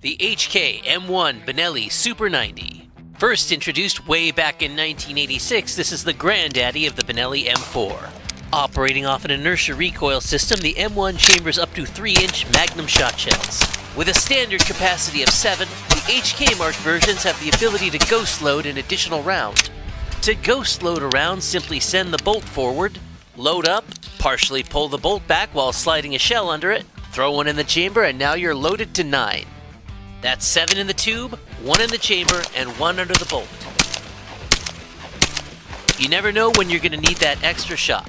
the HK M1 Benelli Super 90. First introduced way back in 1986, this is the granddaddy of the Benelli M4. Operating off an inertia recoil system, the M1 chambers up to 3 inch Magnum shot shells. With a standard capacity of 7, the HK marked versions have the ability to ghost load an additional round. To ghost load a round, simply send the bolt forward, load up, partially pull the bolt back while sliding a shell under it, throw one in the chamber, and now you're loaded to 9. That's 7 in the tube, 1 in the chamber, and 1 under the bolt. You never know when you're going to need that extra shot.